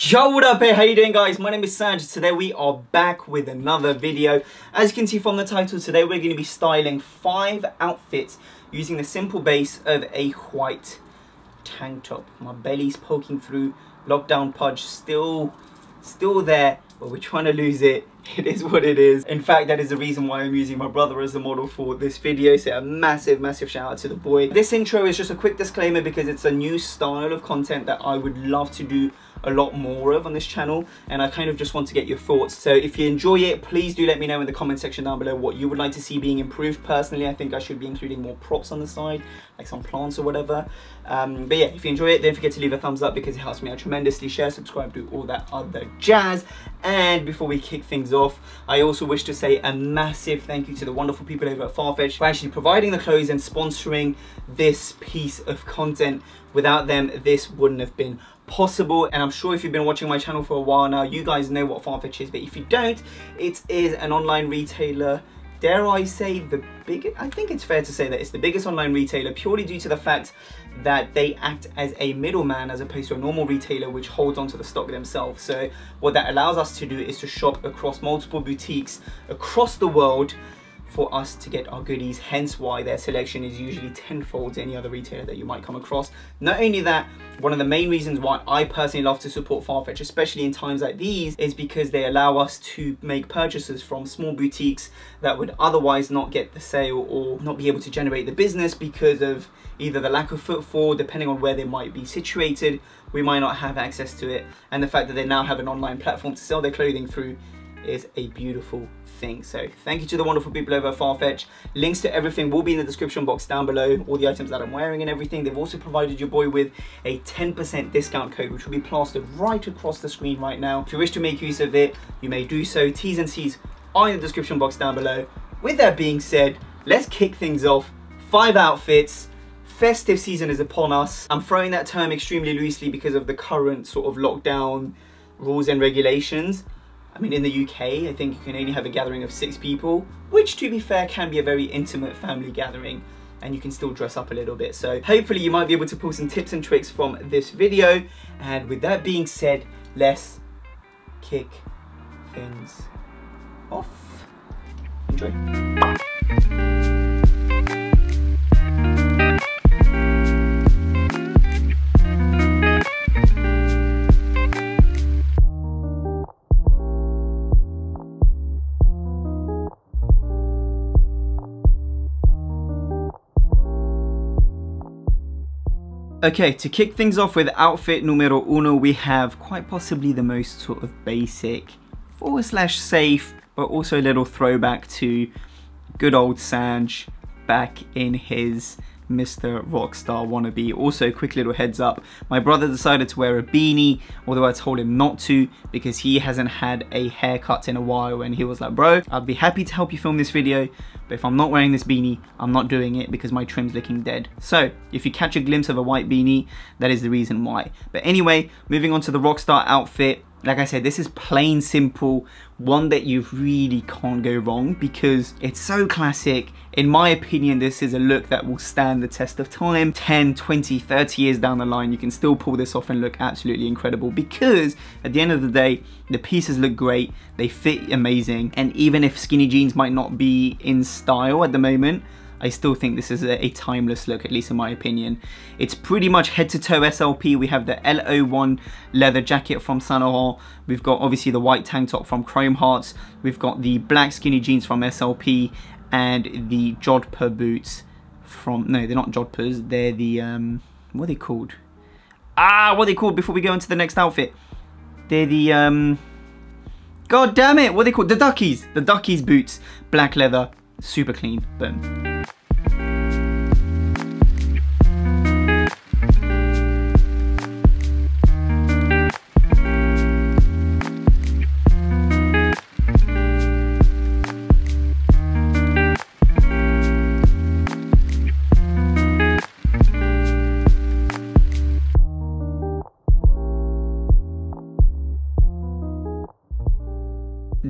Yo, what up, hey, how you doing guys? My name is Sanj. Today we are back with another video. As you can see from the title, today we're going to be styling five outfits using the simple base of a white tank top. My belly's poking through, lockdown pudge still, still there, but we're trying to lose it. It is what it is. In fact, that is the reason why I'm using my brother as the model for this video. So a massive, massive shout out to the boy. This intro is just a quick disclaimer because it's a new style of content that I would love to do a lot more of on this channel and I kind of just want to get your thoughts. So if you enjoy it please do let me know in the comment section down below what you would like to see being improved. Personally I think I should be including more props on the side like some plants or whatever. Um, but yeah if you enjoy it don't forget to leave a thumbs up because it helps me out tremendously. Share subscribe do all that other jazz. And before we kick things off I also wish to say a massive thank you to the wonderful people over at Farfetch for actually providing the clothes and sponsoring this piece of content. Without them this wouldn't have been possible and I'm sure if you've been watching my channel for a while now you guys know what Farfetch is but if you don't it is an online retailer dare I say the biggest I think it's fair to say that it's the biggest online retailer purely due to the fact that they act as a middleman as opposed to a normal retailer which holds onto the stock themselves. So what that allows us to do is to shop across multiple boutiques across the world for us to get our goodies, hence why their selection is usually tenfold to any other retailer that you might come across. Not only that, one of the main reasons why I personally love to support Farfetch, especially in times like these, is because they allow us to make purchases from small boutiques that would otherwise not get the sale or not be able to generate the business because of either the lack of footfall, depending on where they might be situated, we might not have access to it, and the fact that they now have an online platform to sell their clothing through is a beautiful So thank you to the wonderful people over at Farfetch. Links to everything will be in the description box down below, all the items that I'm wearing and everything. They've also provided your boy with a 10% discount code, which will be plastered right across the screen right now. If you wish to make use of it, you may do so. T's and C's are in the description box down below. With that being said, let's kick things off. Five outfits, festive season is upon us. I'm throwing that term extremely loosely because of the current sort of lockdown rules and regulations. I mean, in the UK, I think you can only have a gathering of six people, which to be fair can be a very intimate family gathering and you can still dress up a little bit. So hopefully you might be able to pull some tips and tricks from this video. And with that being said, let's kick things off. Enjoy. Okay, to kick things off with outfit numero uno, we have quite possibly the most sort of basic, forward slash safe, but also a little throwback to good old Sanj back in his Mr. Rockstar wannabe. Also, quick little heads up, my brother decided to wear a beanie, although I told him not to because he hasn't had a haircut in a while and he was like, bro, I'd be happy to help you film this video, but if I'm not wearing this beanie, I'm not doing it because my trim's looking dead. So, if you catch a glimpse of a white beanie, that is the reason why. But anyway, moving on to the Rockstar outfit, like I said, this is plain simple, one that you really can't go wrong because it's so classic. In my opinion, this is a look that will stand the test of time. 10, 20, 30 years down the line, you can still pull this off and look absolutely incredible because at the end of the day, the pieces look great, they fit amazing, and even if skinny jeans might not be in style at the moment, I still think this is a, a, timeless look, at least in my opinion. It's pretty much head to toe SLP. We have the L01 leather jacket from Saint Laurent. We've got obviously the white tank top from Chrome Hearts. We've got the black skinny jeans from SLP and the Jodhpur boots from, no, they're not Jodhpurs. They're the, um, what are they called? Ah, what are they called before we go into the next outfit? They're the, um, God damn it, what are they called? The Duckies. The Duckies boots, black leather, super clean, boom.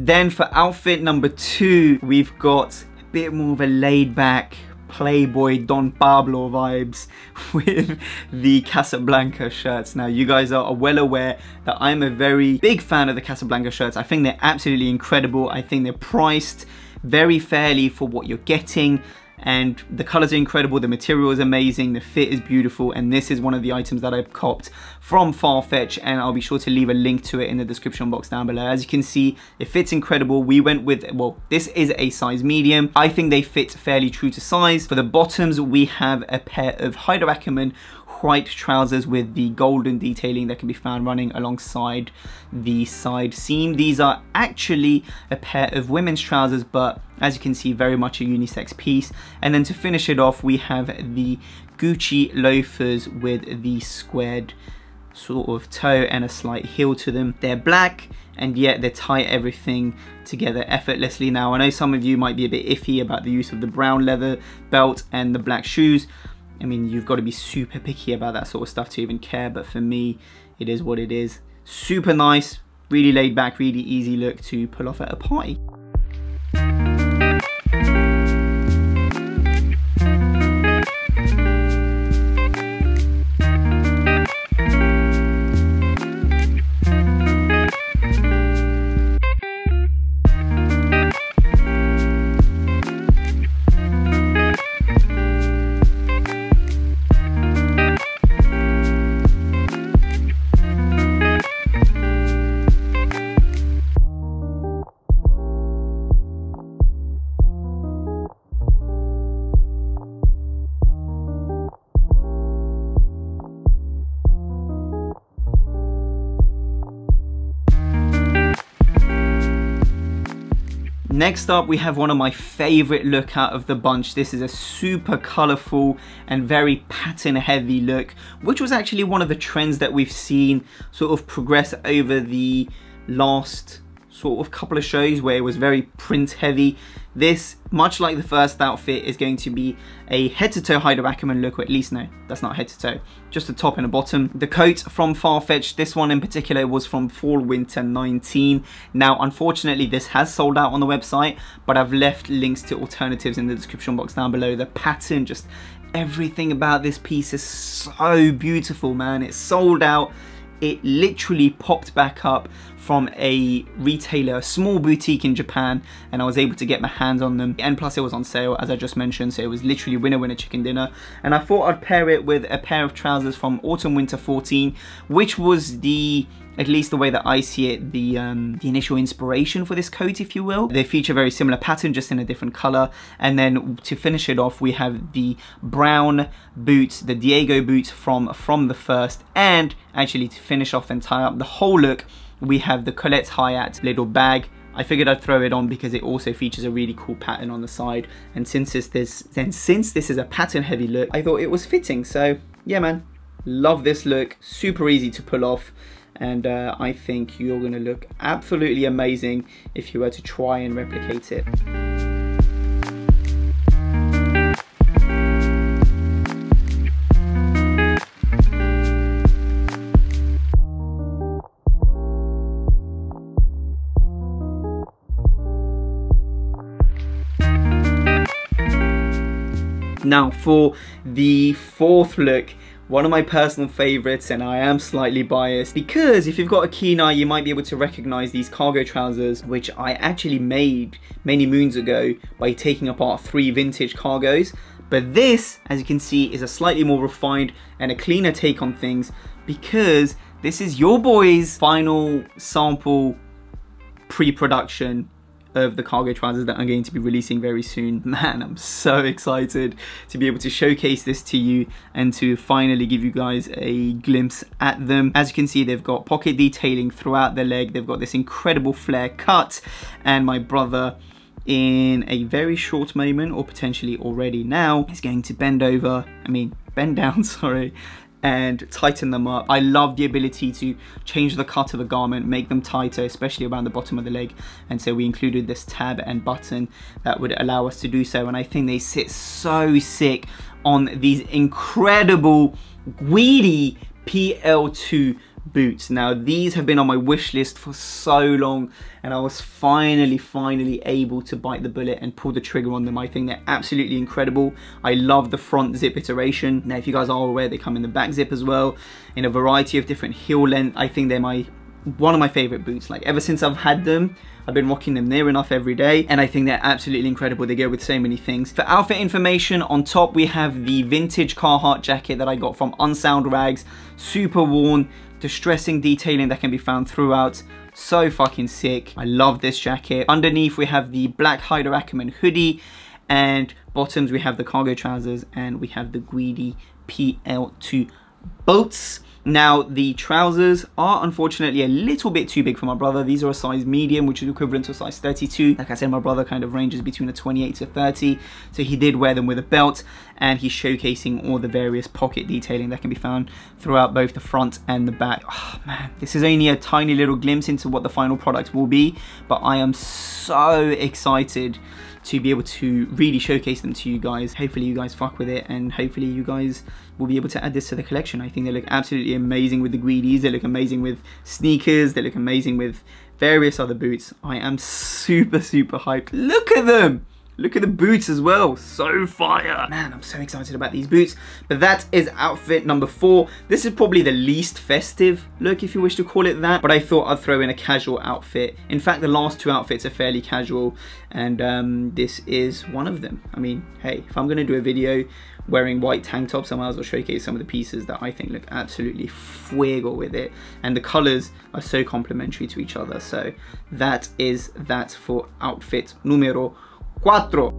Then for outfit number two, we've got a bit more of a laid back Playboy Don Pablo vibes with the Casablanca shirts. Now, you guys are well aware that I'm a very big fan of the Casablanca shirts. I think they're absolutely incredible. I think they're priced very fairly for what you're getting and the colors are incredible, the material is amazing, the fit is beautiful, and this is one of the items that I've copped from Farfetch, and I'll be sure to leave a link to it in the description box down below. As you can see, it fits incredible. We went with, well, this is a size medium. I think they fit fairly true to size. For the bottoms, we have a pair of Haider Ackermann white trousers with the golden detailing that can be found running alongside the side seam. These are actually a pair of women's trousers, but as you can see, very much a unisex piece. And then to finish it off, we have the Gucci loafers with the squared sort of toe and a slight heel to them. They're black and yet they tie everything together effortlessly. Now I know some of you might be a bit iffy about the use of the brown leather belt and the black shoes. I mean, you've got to be super picky about that sort of stuff to even care, but for me, it is what it is. Super nice, really laid back, really easy look to pull off at a party. Next up, we have one of my favorite look out of the bunch. This is a super colorful and very pattern heavy look, which was actually one of the trends that we've seen sort of progress over the last sort of couple of shows where it was very print heavy. This, much like the first outfit, is going to be a head to toe Haider Ackermann look, or at least no, that's not head to toe, just a top and a bottom. The coat from Farfetch, this one in particular was from Fall Winter 19. Now, unfortunately, this has sold out on the website, but I've left links to alternatives in the description box down below. The pattern, just everything about this piece is so beautiful, man. It's sold out it literally popped back up from a retailer, a small boutique in Japan, and I was able to get my hands on them. And plus it was on sale, as I just mentioned, so it was literally winner winner chicken dinner. And I thought I'd pair it with a pair of trousers from Autumn Winter 14, which was the at least the way that I see it, the, um, the initial inspiration for this coat, if you will. They feature very similar pattern, just in a different color. And then to finish it off, we have the brown boots, the Diego boots from, from the first. And actually to finish off and tie up the whole look, we have the Colette Hayat little bag I figured I'd throw it on because it also features a really cool pattern on the side. And since this, then since this is a pattern heavy look, I thought it was fitting. So yeah, man, love this look. Super easy to pull off and uh, I think you're to look absolutely amazing if you were to try and replicate it. Now for the fourth look, one of my personal favorites and I am slightly biased because if you've got a keen eye you might be able to recognize these cargo trousers which I actually made many moons ago by taking apart three vintage cargos. But this as you can see is a slightly more refined and a cleaner take on things because this is your boy's final sample pre-production of the cargo trousers that I'm going to be releasing very soon. Man, I'm so excited to be able to showcase this to you and to finally give you guys a glimpse at them. As you can see, they've got pocket detailing throughout the leg. They've got this incredible flare cut and my brother in a very short moment or potentially already now is going to bend over, I mean bend down, sorry, and tighten them up. I love the ability to change the cut of a garment, make them tighter, especially around the bottom of the leg. And so we included this tab and button that would allow us to do so. And I think they sit so sick on these incredible, Guidi PL2 boots. Now these have been on my wish list for so long and I was finally, finally able to bite the bullet and pull the trigger on them. I think they're absolutely incredible. I love the front zip iteration. Now if you guys are aware, they come in the back zip as well in a variety of different heel length. I think they're my one of my favorite boots. Like ever since I've had them, I've been rocking them near enough every day and I think they're absolutely incredible. They go with so many things. For outfit information, on top we have the vintage Carhartt jacket that I got from Unsound Rags. Super worn, distressing detailing that can be found throughout. So fucking sick. I love this jacket. Underneath we have the black Haider Ackermann hoodie and bottoms we have the cargo trousers and we have the Guidi PL2 boats. Now, the trousers are unfortunately a little bit too big for my brother. These are a size medium, which is equivalent to a size 32. Like I said, my brother kind of ranges between a 28 to 30. So he did wear them with a belt and he's showcasing all the various pocket detailing that can be found throughout both the front and the back. Oh man, this is only a tiny little glimpse into what the final product will be, but I am so excited to be able to really showcase them to you guys. Hopefully you guys fuck with it and hopefully you guys will be able to add this to the collection. I think they look absolutely amazing with the Guidis, they look amazing with sneakers, they look amazing with various other boots. I am super, super hyped. Look at them! Look at the boots as well, so fire. Man, I'm so excited about these boots. But that is outfit number four. This is probably the least festive look, if you wish to call it that. But I thought I'd throw in a casual outfit. In fact, the last two outfits are fairly casual. And um, this is one of them. I mean, hey, if I'm gonna do a video wearing white tank tops, I might as well showcase some of the pieces that I think look absolutely fuego with it. And the colors are so complementary to each other. So that is that for outfit numero 4.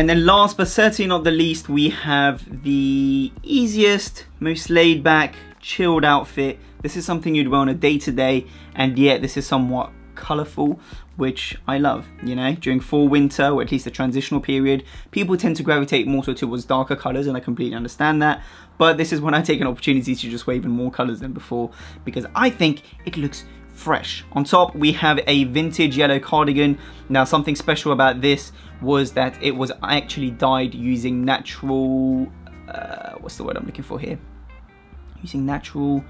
And then last but certainly not the least, we have the easiest, most laid back, chilled outfit. This is something you'd wear on a day to day, and yet this is somewhat colorful, which I love, you know? During fall, winter, or at least the transitional period, people tend to gravitate more towards darker colors, and I completely understand that. But this is when I take an opportunity to just wear even more colors than before, because I think it looks fresh. On top, we have a vintage yellow cardigan. Now, something special about this was that it was actually dyed using natural, uh, what's the word I'm looking for here? Using natural,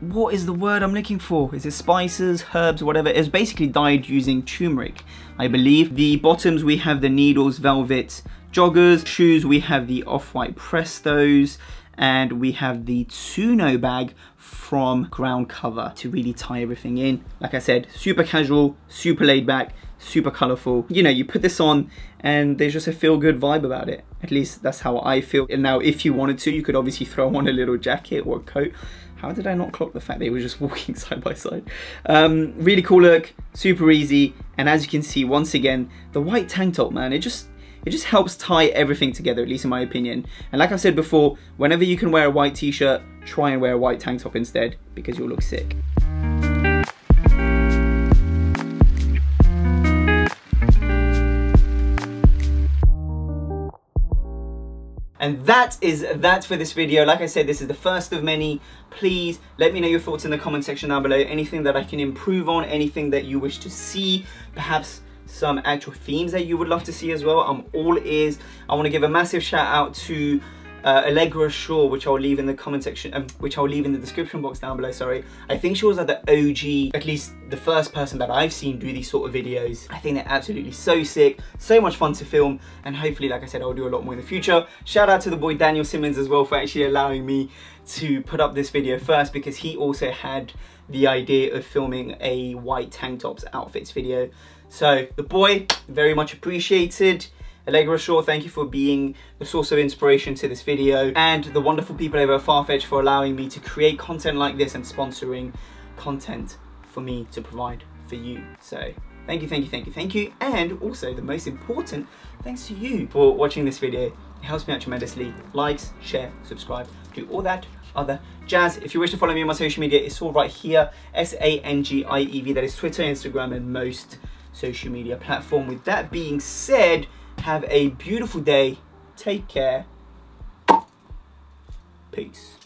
what is the word I'm looking for? Is it spices, herbs, whatever? It's basically dyed using turmeric, I believe. The bottoms, we have the Needles Velvet joggers. Shoes, we have the Off-White Prestos and we have the Tsuno bag from Ground Cover to really tie everything in. Like I said, super casual, super laid back, super colorful. You know, you put this on and there's just a feel good vibe about it. At least that's how I feel. And now if you wanted to, you could obviously throw on a little jacket or a coat. How did I not clock the fact that they were just walking side by side? Um, really cool look, super easy. And as you can see, once again, the white tank top, man, it just, it just helps tie everything together, at least in my opinion. And like I've said before, whenever you can wear a white t-shirt, try and wear a white tank top instead because you'll look sick. And that is that for this video. Like I said, this is the first of many. Please let me know your thoughts in the comment section down below. Anything that I can improve on, anything that you wish to see, perhaps some actual themes that you would love to see as well. I'm all ears. I want to give a massive shout out to uh, Allegra Shaw, which I'll leave in the comment section, um, which I'll leave in the description box down below, sorry. I think she was like the OG, at least the first person that I've seen do these sort of videos. I think they're absolutely so sick, so much fun to film, and hopefully, like I said, I'll do a lot more in the future. Shout out to the boy Daniel Simmons as well for actually allowing me to put up this video first because he also had the idea of filming a white tank tops outfits video. So the boy, very much appreciated. Allegra Shaw, thank you for being the source of inspiration to this video and the wonderful people over at Farfetch for allowing me to create content like this and sponsoring content for me to provide for you. So thank you, thank you, thank you, thank you. And also the most important, thanks to you for watching this video. It helps me out tremendously. Likes, share, subscribe, do all that other jazz. If you wish to follow me on my social media, it's all right here. S-A-N-G-I-E-V, that is Twitter, Instagram, and most social media platform. With that being said, have a beautiful day. Take care. Peace.